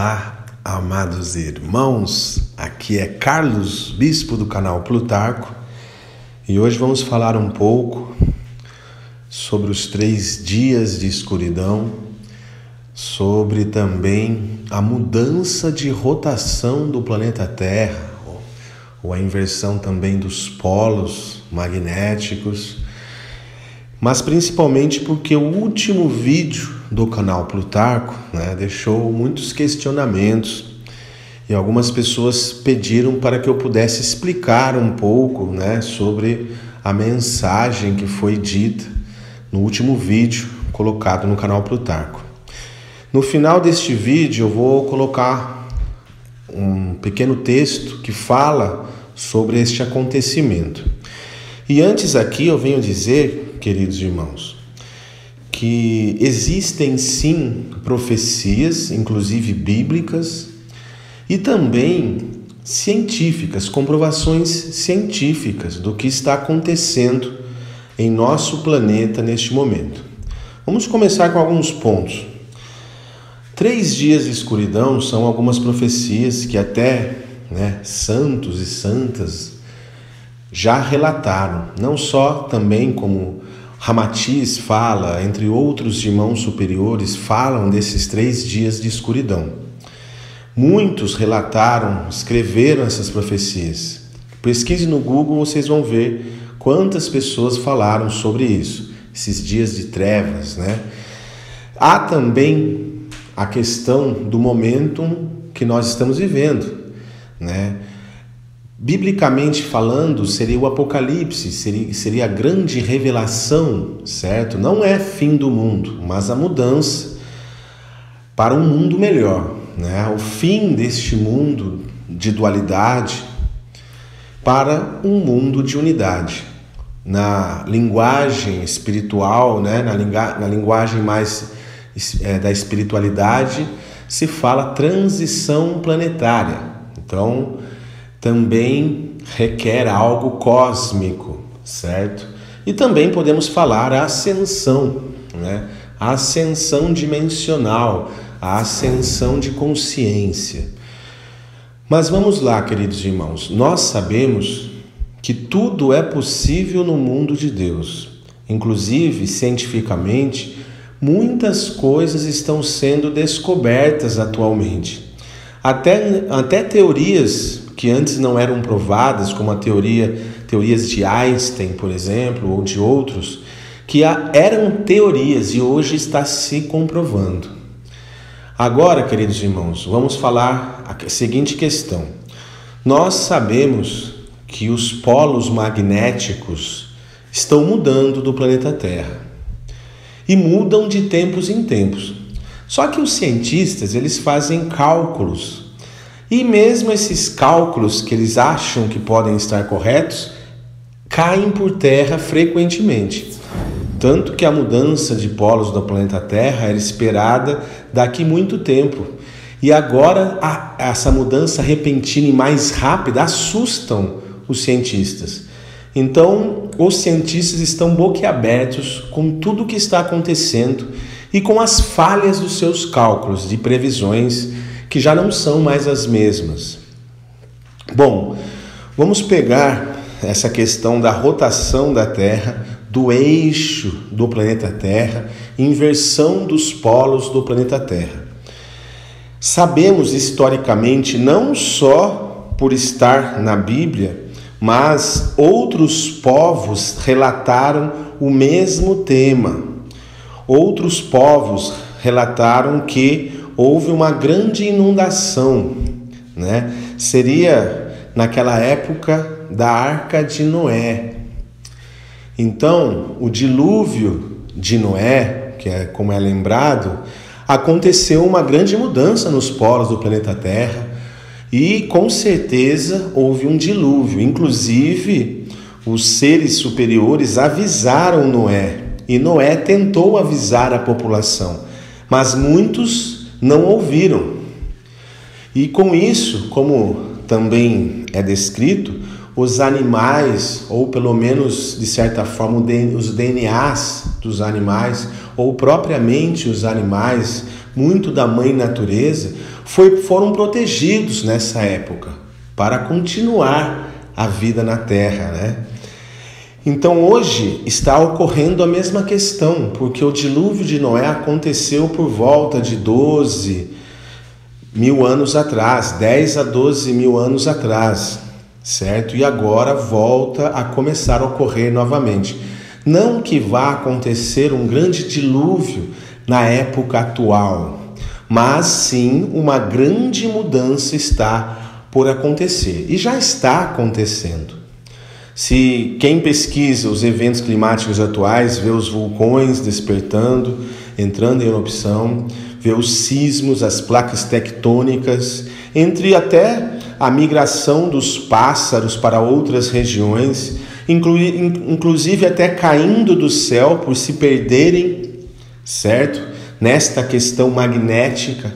Olá, amados irmãos. Aqui é Carlos, bispo do canal Plutarco, e hoje vamos falar um pouco sobre os três dias de escuridão, sobre também a mudança de rotação do planeta Terra, ou a inversão também dos polos magnéticos, mas principalmente porque o último vídeo do canal Plutarco né, deixou muitos questionamentos e algumas pessoas pediram para que eu pudesse explicar um pouco né, sobre a mensagem que foi dita no último vídeo colocado no canal Plutarco. No final deste vídeo eu vou colocar um pequeno texto que fala sobre este acontecimento. E antes aqui eu venho dizer, queridos irmãos, que existem sim profecias, inclusive bíblicas, e também científicas, comprovações científicas do que está acontecendo em nosso planeta neste momento. Vamos começar com alguns pontos. Três dias de escuridão são algumas profecias que até né, santos e santas já relataram, não só também como Ramatiz fala, entre outros irmãos superiores, falam desses três dias de escuridão. Muitos relataram, escreveram essas profecias. Pesquise no Google, vocês vão ver quantas pessoas falaram sobre isso, esses dias de trevas, né? Há também a questão do momento que nós estamos vivendo, né? Biblicamente falando, seria o Apocalipse, seria, seria a grande revelação, certo? Não é fim do mundo, mas a mudança para um mundo melhor, né? O fim deste mundo de dualidade para um mundo de unidade. Na linguagem espiritual, né? na, na linguagem mais é, da espiritualidade, se fala transição planetária. Então, também requer algo cósmico, certo? E também podemos falar a ascensão, né? a ascensão dimensional, a ascensão de consciência. Mas vamos lá, queridos irmãos, nós sabemos que tudo é possível no mundo de Deus. Inclusive, cientificamente, muitas coisas estão sendo descobertas atualmente. Até, até teorias que antes não eram provadas, como a teoria, teorias de Einstein, por exemplo, ou de outros, que eram teorias e hoje está se comprovando. Agora, queridos irmãos, vamos falar a seguinte questão. Nós sabemos que os polos magnéticos estão mudando do planeta Terra e mudam de tempos em tempos. Só que os cientistas eles fazem cálculos e mesmo esses cálculos que eles acham que podem estar corretos caem por terra frequentemente. Tanto que a mudança de polos do planeta Terra era esperada daqui muito tempo. E agora a, essa mudança repentina e mais rápida assustam os cientistas. Então, os cientistas estão boquiabertos com tudo o que está acontecendo e com as falhas dos seus cálculos de previsões que já não são mais as mesmas. Bom, vamos pegar essa questão da rotação da Terra, do eixo do planeta Terra, inversão dos polos do planeta Terra. Sabemos historicamente, não só por estar na Bíblia, mas outros povos relataram o mesmo tema. Outros povos relataram que houve uma grande inundação, né? Seria naquela época da Arca de Noé. Então, o dilúvio de Noé, que é como é lembrado, aconteceu uma grande mudança nos polos do planeta Terra e com certeza houve um dilúvio. Inclusive, os seres superiores avisaram Noé e Noé tentou avisar a população, mas muitos não ouviram. E com isso, como também é descrito, os animais, ou pelo menos de certa forma os DNAs dos animais, ou propriamente os animais, muito da mãe natureza, foi, foram protegidos nessa época para continuar a vida na Terra, né? Então hoje está ocorrendo a mesma questão, porque o dilúvio de Noé aconteceu por volta de 12 mil anos atrás, 10 a 12 mil anos atrás certo? E agora volta a começar a ocorrer novamente. Não que vá acontecer um grande dilúvio na época atual, mas sim uma grande mudança está por acontecer e já está acontecendo. Se quem pesquisa os eventos climáticos atuais vê os vulcões despertando, entrando em erupção, vê os sismos, as placas tectônicas, entre até a migração dos pássaros para outras regiões, inclusive até caindo do céu por se perderem, certo? Nesta questão magnética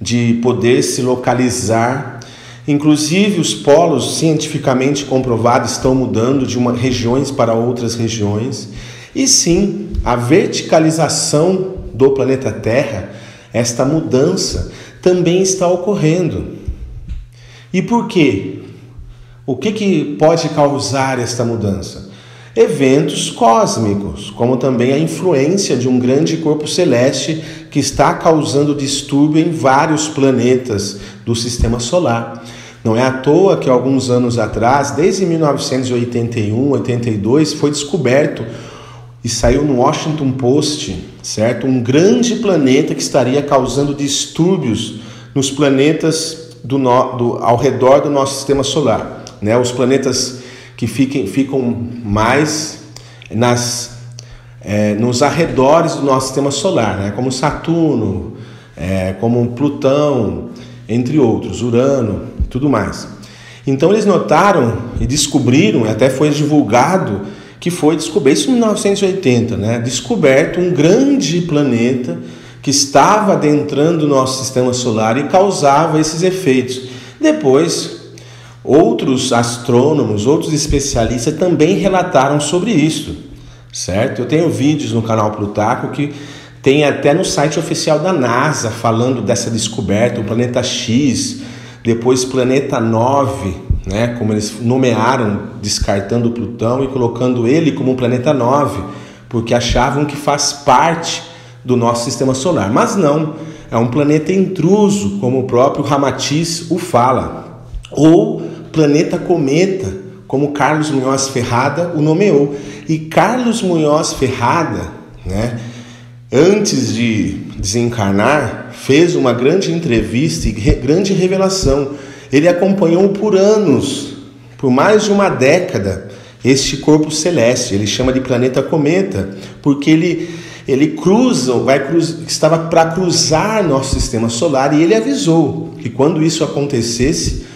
de poder se localizar. Inclusive os polos cientificamente comprovados estão mudando de uma regiões para outras regiões. E sim, a verticalização do planeta Terra, esta mudança também está ocorrendo. E por quê? O que, que pode causar esta mudança? Eventos cósmicos, como também a influência de um grande corpo celeste que está causando distúrbio em vários planetas do sistema solar. Não é à toa que alguns anos atrás, desde 1981, 82, foi descoberto e saiu no Washington Post, certo? Um grande planeta que estaria causando distúrbios nos planetas do, no, do, ao redor do nosso sistema solar. Né? Os planetas que fiquem, ficam mais nas, é, nos arredores do nosso sistema solar, né? como Saturno, é, como Plutão, entre outros, Urano tudo mais. Então eles notaram e descobriram, até foi divulgado, que foi descoberto, isso em 1980, né? descoberto um grande planeta que estava adentrando o nosso sistema solar e causava esses efeitos. Depois, outros astrônomos, outros especialistas também relataram sobre isso, certo? Eu tenho vídeos no canal Plutarco que tem até no site oficial da NASA falando dessa descoberta, o planeta X, depois planeta 9, né, como eles nomearam, descartando Plutão e colocando ele como planeta 9, porque achavam que faz parte do nosso sistema solar. Mas não, é um planeta intruso, como o próprio Ramatiz o fala, ou planeta cometa, como Carlos Munhoz Ferrada o nomeou. E Carlos Munhoz Ferrada, né, antes de desencarnar, fez uma grande entrevista e grande revelação. Ele acompanhou por anos, por mais de uma década, este corpo celeste. Ele chama de planeta cometa, porque ele ele cruza, vai cruz, estava para cruzar nosso sistema solar e ele avisou que quando isso acontecesse,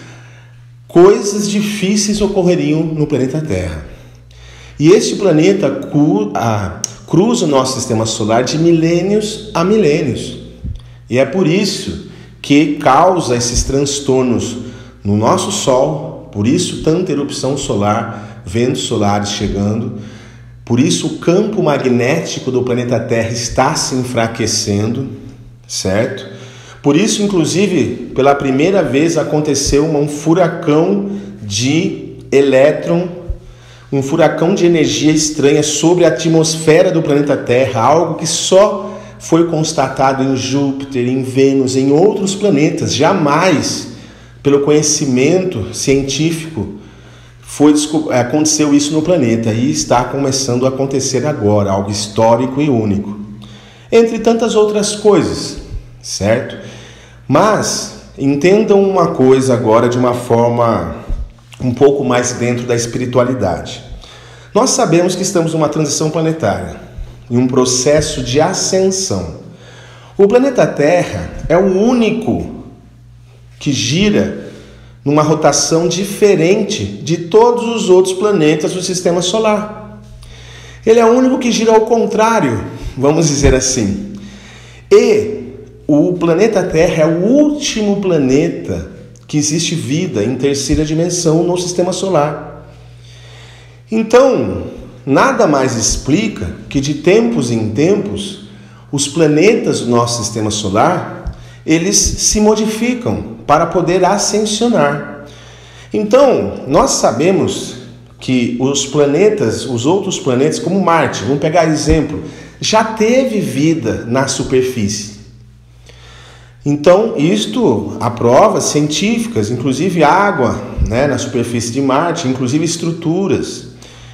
coisas difíceis ocorreriam no planeta Terra. E este planeta cruza o nosso sistema solar de milênios a milênios. E é por isso que causa esses transtornos no nosso Sol, por isso tanta erupção solar, ventos solares chegando, por isso, o campo magnético do planeta Terra está se enfraquecendo, certo? Por isso, inclusive, pela primeira vez aconteceu um furacão de elétron, um furacão de energia estranha sobre a atmosfera do planeta Terra, algo que só foi constatado em Júpiter, em Vênus, em outros planetas, jamais pelo conhecimento científico foi, é, aconteceu isso no planeta e está começando a acontecer agora, algo histórico e único. Entre tantas outras coisas, certo? Mas entendam uma coisa agora de uma forma um pouco mais dentro da espiritualidade. Nós sabemos que estamos numa transição planetária, em um processo de ascensão. O planeta Terra é o único que gira numa rotação diferente de todos os outros planetas do sistema solar. Ele é o único que gira ao contrário, vamos dizer assim. E o planeta Terra é o último planeta que existe vida em terceira dimensão no sistema solar. Então, nada mais explica que de tempos em tempos os planetas do nosso sistema solar, eles se modificam para poder ascensionar. Então, nós sabemos que os planetas, os outros planetas, como Marte, vamos pegar exemplo, já teve vida na superfície. Então, isto há provas científicas, inclusive água né, na superfície de Marte, inclusive estruturas,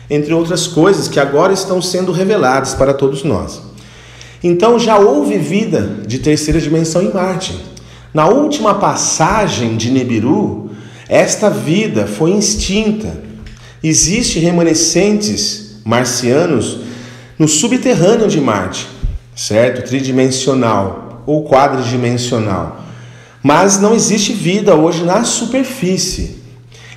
entre outras coisas que agora estão sendo reveladas para todos nós. Então, já houve vida de terceira dimensão em Marte. Na última passagem de Nibiru, esta vida foi extinta. Existem remanescentes marcianos no subterrâneo de Marte, certo? Tridimensional ou quadridimensional. Mas não existe vida hoje na superfície.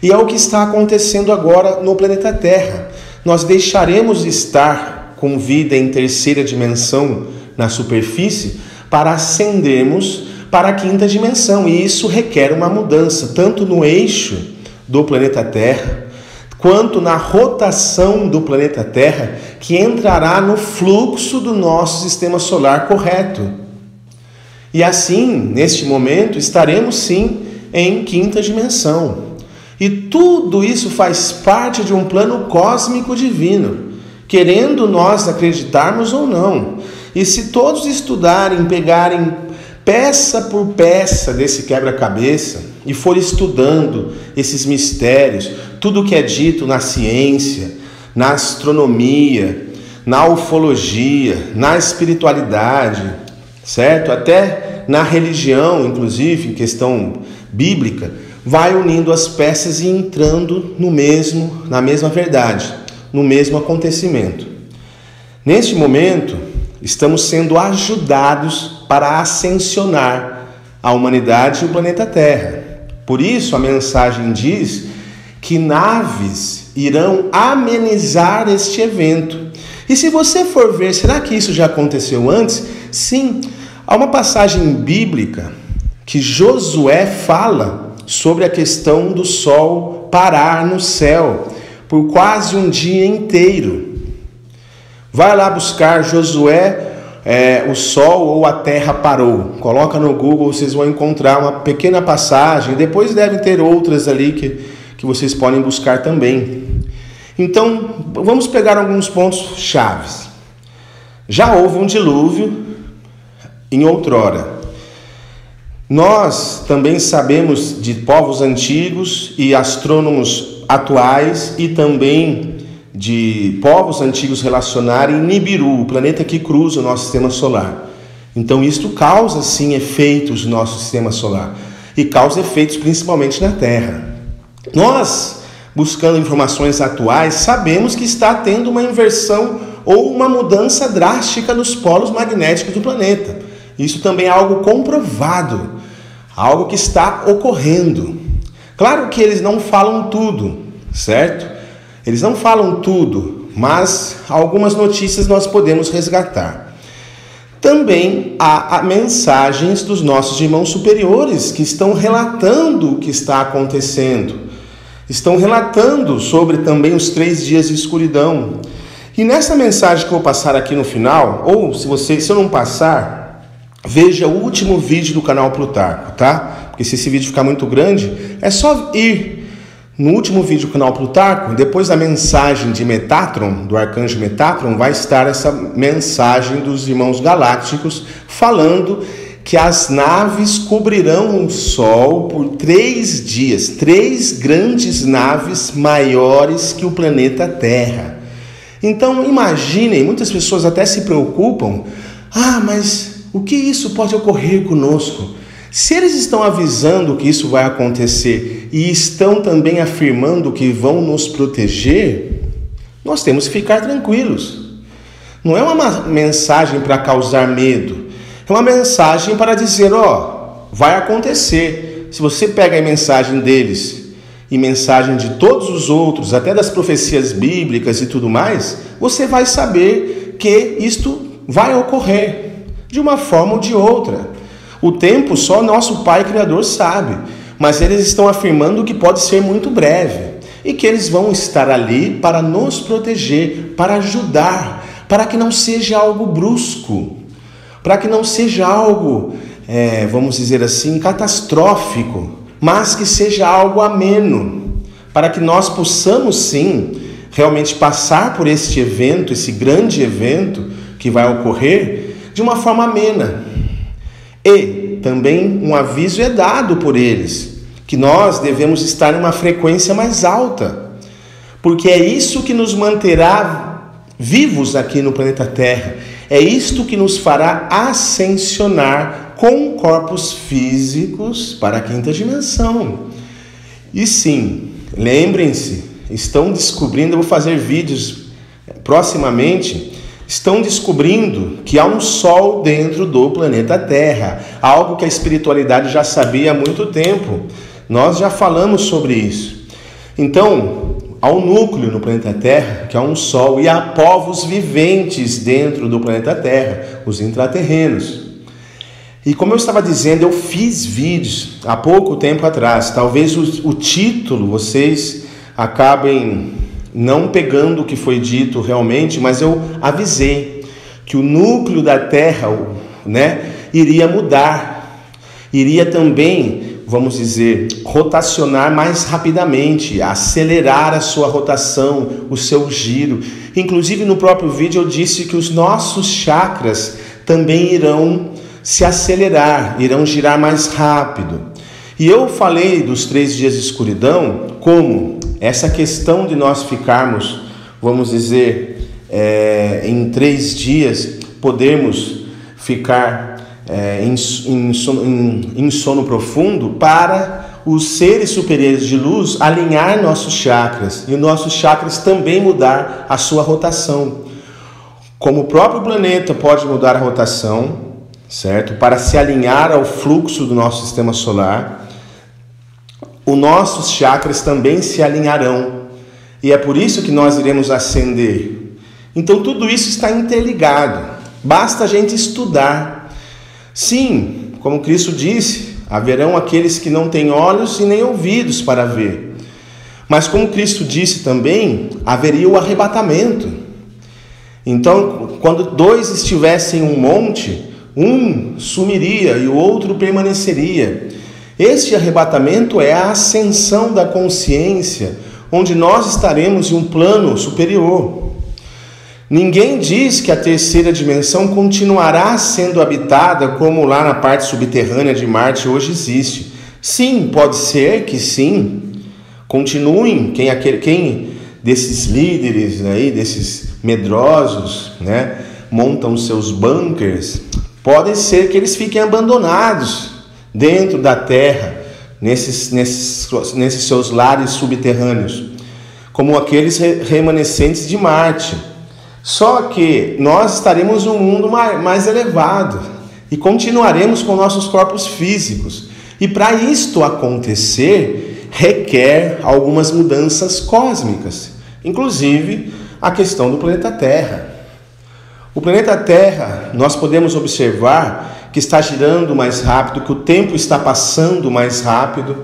E é o que está acontecendo agora no planeta Terra. Nós deixaremos de estar com vida em terceira dimensão na superfície para ascendermos para a quinta dimensão. E isso requer uma mudança, tanto no eixo do planeta Terra, quanto na rotação do planeta Terra, que entrará no fluxo do nosso sistema solar correto. E assim, neste momento, estaremos sim em quinta dimensão. E tudo isso faz parte de um plano cósmico divino, querendo nós acreditarmos ou não. E se todos estudarem, pegarem peça por peça desse quebra-cabeça e for estudando esses mistérios, tudo que é dito na ciência, na astronomia, na ufologia, na espiritualidade, certo? Até na religião, inclusive, em questão bíblica, vai unindo as peças e entrando no mesmo, na mesma verdade, no mesmo acontecimento. Neste momento, estamos sendo ajudados para ascensionar a humanidade e o planeta Terra. Por isso, a mensagem diz que naves irão amenizar este evento. E se você for ver, será que isso já aconteceu antes? Sim, há uma passagem bíblica que Josué fala sobre a questão do sol parar no céu por quase um dia inteiro. Vai lá buscar Josué, é, o sol ou a terra parou. Coloca no Google, vocês vão encontrar uma pequena passagem. Depois devem ter outras ali que, que vocês podem buscar também. Então, vamos pegar alguns pontos chaves. Já houve um dilúvio em outrora. Nós também sabemos de povos antigos e astrônomos atuais e também de povos antigos relacionarem Nibiru, o planeta que cruza o nosso sistema solar. Então, isto causa sim efeitos no nosso sistema solar e causa efeitos principalmente na Terra. Nós, buscando informações atuais, sabemos que está tendo uma inversão ou uma mudança drástica nos polos magnéticos do planeta. Isso também é algo comprovado, algo que está ocorrendo. Claro que eles não falam tudo, certo? Eles não falam tudo, mas algumas notícias nós podemos resgatar. Também há mensagens dos nossos irmãos superiores que estão relatando o que está acontecendo, estão relatando sobre também os três dias de escuridão. E nessa mensagem que eu vou passar aqui no final, ou se você, se eu não passar, veja o último vídeo do canal Plutarco, tá? Porque se esse vídeo ficar muito grande, é só ir no último vídeo do canal Plutarco, depois da mensagem de Metatron, do arcanjo Metatron, vai estar essa mensagem dos irmãos galácticos falando que as naves cobrirão o Sol por três dias, três grandes naves maiores que o planeta Terra. Então imaginem, muitas pessoas até se preocupam, ah, mas o que isso pode ocorrer conosco? Se eles estão avisando que isso vai acontecer e estão também afirmando que vão nos proteger, nós temos que ficar tranquilos. Não é uma mensagem para causar medo, é uma mensagem para dizer: ó, vai acontecer. Se você pega a mensagem deles e mensagem de todos os outros, até das profecias bíblicas e tudo mais, você vai saber que isto vai ocorrer de uma forma ou de outra. O tempo só nosso Pai Criador sabe, mas eles estão afirmando que pode ser muito breve. e que eles vão estar ali para nos proteger, para ajudar, para que não seja algo brusco, para que não seja algo, é, vamos dizer assim, catastrófico, mas que seja algo ameno, para que nós possamos sim realmente passar por este evento, esse grande evento que vai ocorrer, de uma forma amena. E também um aviso é dado por eles, que nós devemos estar em uma frequência mais alta, porque é isso que nos manterá vivos aqui no planeta Terra, é isto que nos fará ascensionar com corpos físicos para a quinta dimensão. E sim, lembrem-se, estão descobrindo, eu vou fazer vídeos proximamente, estão descobrindo que há um sol dentro do planeta Terra, algo que a espiritualidade já sabia há muito tempo. Nós já falamos sobre isso. Então, há um núcleo no planeta Terra, que é um sol, e há povos viventes dentro do planeta Terra, os intraterrenos. E como eu estava dizendo, eu fiz vídeos há pouco tempo atrás. Talvez o, o título vocês acabem não pegando o que foi dito realmente, mas eu avisei que o núcleo da Terra, né, iria mudar, iria também, vamos dizer, rotacionar mais rapidamente, acelerar a sua rotação, o seu giro. Inclusive no próprio vídeo eu disse que os nossos chakras também irão se acelerar, irão girar mais rápido. E eu falei dos três dias de escuridão como essa questão de nós ficarmos, vamos dizer, é, em três dias, podermos ficar é, em, em, sono, em, em sono profundo para os seres superiores de luz alinhar nossos chakras e nossos chakras também mudar a sua rotação. Como o próprio planeta pode mudar a rotação, certo? Para se alinhar ao fluxo do nosso sistema solar, os nossos chakras também se alinharão. E é por isso que nós iremos ascender. Então tudo isso está interligado. Basta a gente estudar. Sim, como Cristo disse, haverão aqueles que não têm olhos e nem ouvidos para ver. Mas como Cristo disse também, haveria o arrebatamento. Então, quando dois estivessem em um monte, um sumiria e o outro permaneceria. Este arrebatamento é a ascensão da consciência, onde nós estaremos em um plano superior. Ninguém diz que a terceira dimensão continuará sendo habitada como lá na parte subterrânea de Marte hoje existe. Sim, pode ser que sim. Continuem quem aquele quem desses líderes aí, desses medrosos, né, montam seus bunkers, pode ser que eles fiquem abandonados dentro da terra, nesses, nesses, nesses seus lares subterrâneos, como aqueles remanescentes de Marte. Só que nós estaremos num mundo mais elevado e continuaremos com nossos corpos físicos. E para isto acontecer, requer algumas mudanças cósmicas, inclusive a questão do planeta Terra. O planeta Terra, nós podemos observar que está girando mais rápido, que o tempo está passando mais rápido.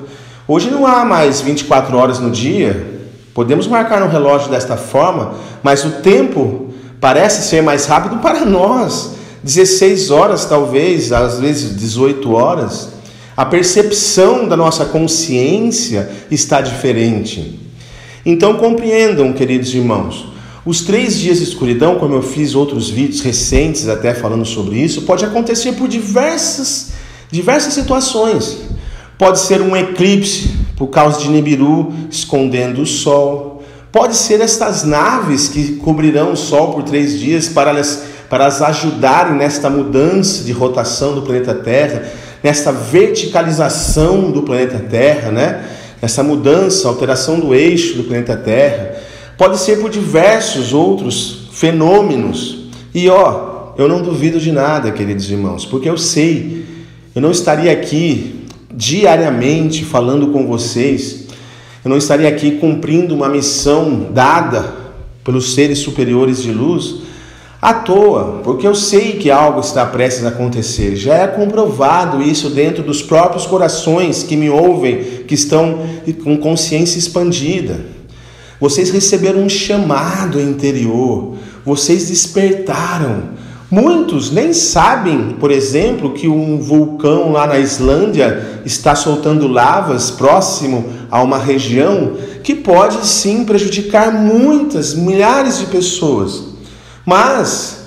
Hoje não há mais 24 horas no dia. Podemos marcar no relógio desta forma, mas o tempo parece ser mais rápido para nós. 16 horas, talvez, às vezes 18 horas. A percepção da nossa consciência está diferente. Então compreendam, queridos irmãos, os três dias de escuridão, como eu fiz outros vídeos recentes até falando sobre isso, pode acontecer por diversas, diversas situações. Pode ser um eclipse por causa de Nibiru escondendo o Sol. Pode ser estas naves que cobrirão o Sol por três dias para as, para as ajudarem nesta mudança de rotação do planeta Terra, nesta verticalização do planeta Terra, né? Essa mudança, alteração do eixo do planeta Terra. Pode ser por diversos outros fenômenos. E ó, eu não duvido de nada, queridos irmãos, porque eu sei, eu não estaria aqui diariamente falando com vocês, eu não estaria aqui cumprindo uma missão dada pelos seres superiores de luz à toa, porque eu sei que algo está prestes a acontecer. Já é comprovado isso dentro dos próprios corações que me ouvem, que estão com consciência expandida. Vocês receberam um chamado interior, vocês despertaram. Muitos nem sabem, por exemplo, que um vulcão lá na Islândia está soltando lavas próximo a uma região que pode sim prejudicar muitas, milhares de pessoas. Mas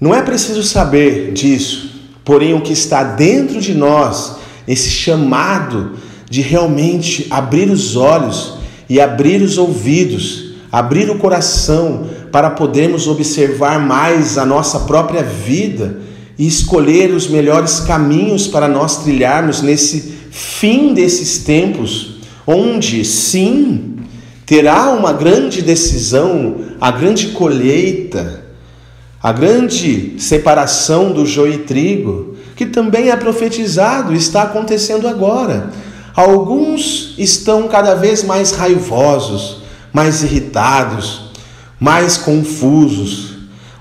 não é preciso saber disso. Porém, o que está dentro de nós, esse chamado de realmente abrir os olhos e abrir os ouvidos, abrir o coração para podermos observar mais a nossa própria vida e escolher os melhores caminhos para nós trilharmos nesse fim desses tempos, onde sim terá uma grande decisão, a grande colheita, a grande separação do joio e trigo, que também é profetizado, está acontecendo agora. Alguns estão cada vez mais raivosos, mais irritados, mais confusos.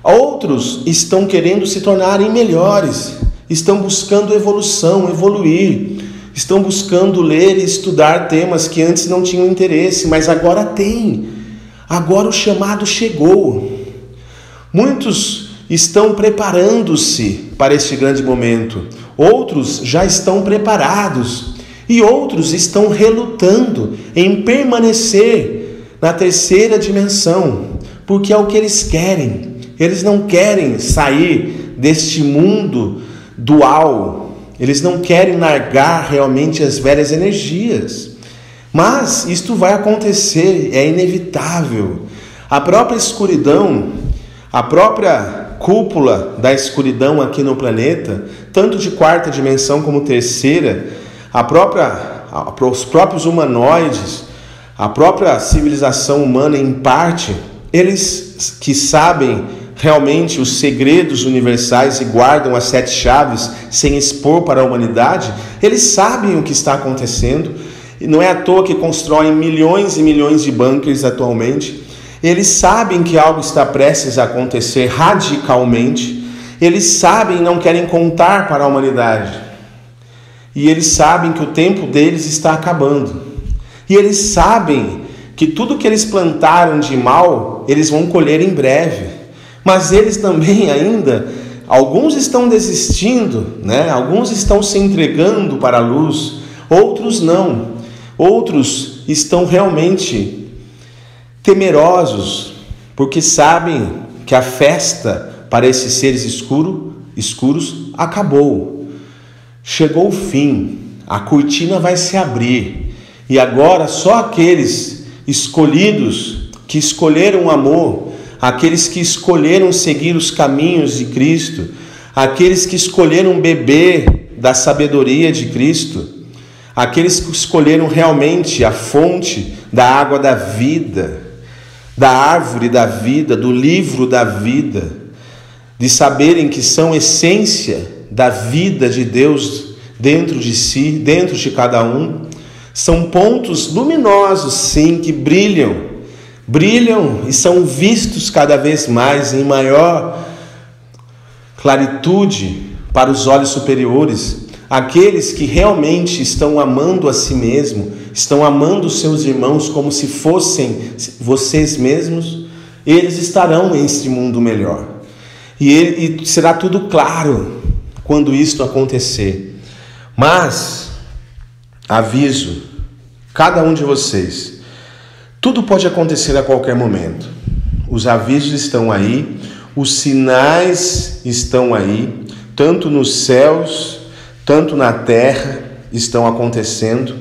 Outros estão querendo se tornarem melhores, estão buscando evolução, evoluir, estão buscando ler e estudar temas que antes não tinham interesse, mas agora têm. Agora o chamado chegou. Muitos estão preparando-se para este grande momento, outros já estão preparados e outros estão relutando em permanecer na terceira dimensão, porque é o que eles querem. Eles não querem sair deste mundo dual, eles não querem largar realmente as velhas energias. Mas isto vai acontecer, é inevitável. A própria escuridão, a própria cúpula da escuridão aqui no planeta, tanto de quarta dimensão como terceira, a própria, os próprios humanoides, a própria civilização humana, em parte, eles que sabem realmente os segredos universais e guardam as sete chaves sem expor para a humanidade, eles sabem o que está acontecendo. E não é à toa que constroem milhões e milhões de bunkers atualmente. Eles sabem que algo está prestes a acontecer radicalmente. Eles sabem e não querem contar para a humanidade e eles sabem que o tempo deles está acabando. E eles sabem que tudo que eles plantaram de mal, eles vão colher em breve. Mas eles também ainda, alguns estão desistindo, né? Alguns estão se entregando para a luz, outros não. Outros estão realmente temerosos, porque sabem que a festa para esses seres escuro, escuros acabou. Chegou o fim, a cortina vai se abrir. E agora só aqueles escolhidos que escolheram o amor, aqueles que escolheram seguir os caminhos de Cristo, aqueles que escolheram beber da sabedoria de Cristo, aqueles que escolheram realmente a fonte da água da vida, da árvore da vida, do livro da vida, de saberem que são essência da vida de Deus dentro de si, dentro de cada um. São pontos luminosos, sim, que brilham, brilham e são vistos cada vez mais em maior claritude para os olhos superiores. Aqueles que realmente estão amando a si mesmo, estão amando os seus irmãos como se fossem vocês mesmos, eles estarão neste mundo melhor. E, ele, e será tudo claro, quando isto acontecer. Mas, aviso, cada um de vocês, tudo pode acontecer a qualquer momento. Os avisos estão aí, os sinais estão aí, tanto nos céus, tanto na terra estão acontecendo.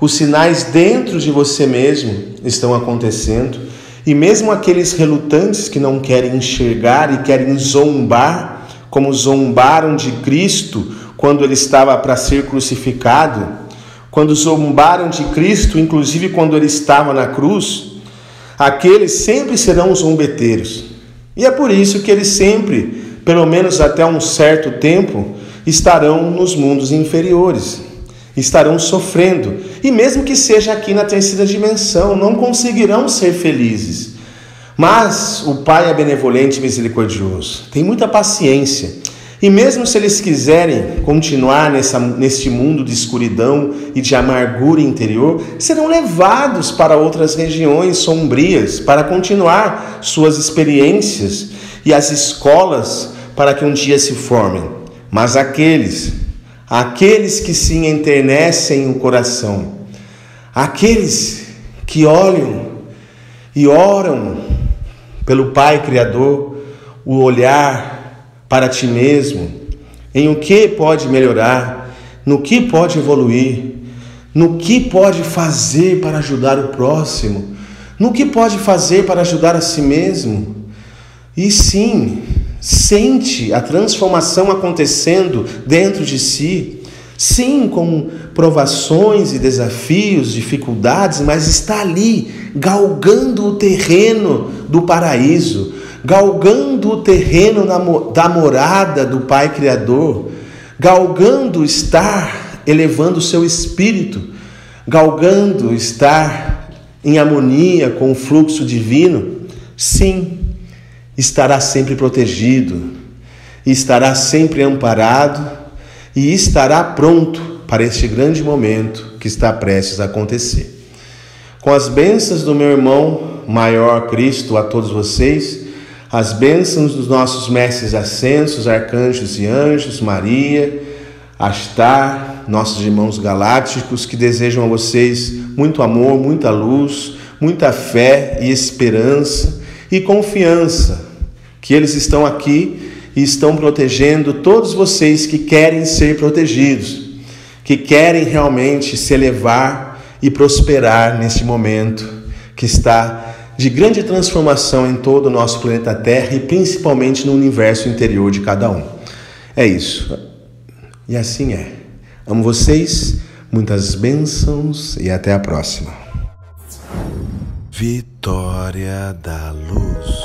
Os sinais dentro de você mesmo estão acontecendo. E mesmo aqueles relutantes que não querem enxergar e querem zombar como zombaram de Cristo quando ele estava para ser crucificado, quando zombaram de Cristo, inclusive quando ele estava na cruz, aqueles sempre serão zombeteiros. E é por isso que eles sempre, pelo menos até um certo tempo, estarão nos mundos inferiores, estarão sofrendo, e mesmo que seja aqui na terceira dimensão, não conseguirão ser felizes mas o Pai é benevolente e misericordioso, tem muita paciência E mesmo se eles quiserem continuar nessa, neste mundo de escuridão e de amargura interior, serão levados para outras regiões sombrias para continuar suas experiências e as escolas para que um dia se formem. Mas aqueles, aqueles que se enternecem o coração, aqueles que olham e oram pelo Pai Criador, o olhar para ti mesmo, em o que pode melhorar, no que pode evoluir, no que pode fazer para ajudar o próximo, no que pode fazer para ajudar a si mesmo. E sim, sente a transformação acontecendo dentro de si. Sim, com provações e desafios, dificuldades, mas está ali, galgando o terreno do paraíso, galgando o terreno da morada do Pai Criador, galgando estar elevando o seu espírito, galgando estar em harmonia com o fluxo divino, sim, estará sempre protegido, estará sempre amparado e estará pronto para este grande momento que está prestes a acontecer. Com as bênçãos do meu irmão maior Cristo a todos vocês, as bênçãos dos nossos mestres ascensos, arcanjos e anjos, Maria, Astar, nossos irmãos galácticos que desejam a vocês muito amor, muita luz, muita fé e esperança e confiança que eles estão aqui e estão protegendo todos vocês que querem ser protegidos, que querem realmente se elevar e prosperar neste momento que está de grande transformação em todo o nosso planeta Terra e principalmente no universo interior de cada um. É isso. E assim é. Amo vocês, muitas bênçãos e até a próxima. Vitória da Luz.